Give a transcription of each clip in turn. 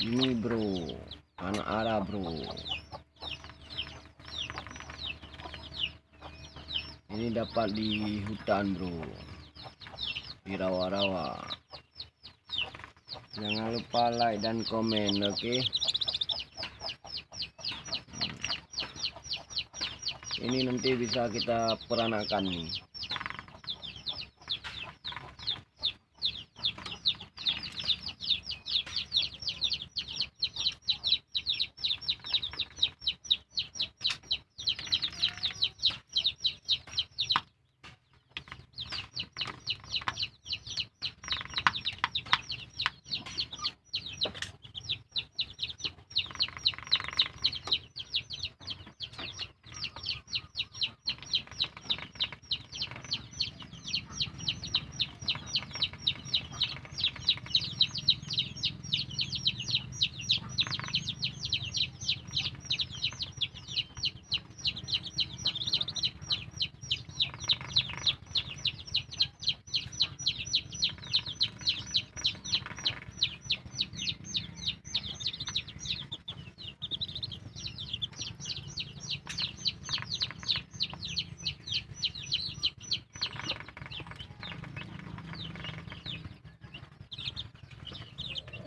ini bro. Anak ara bro. Ini dapat di hutan bro. Di rawa-rawa. Jangan lupa like dan komen oke? Okay? ini nanti bisa kita peranakan nih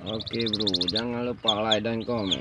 Oke bro, jangan lupa like dan komen.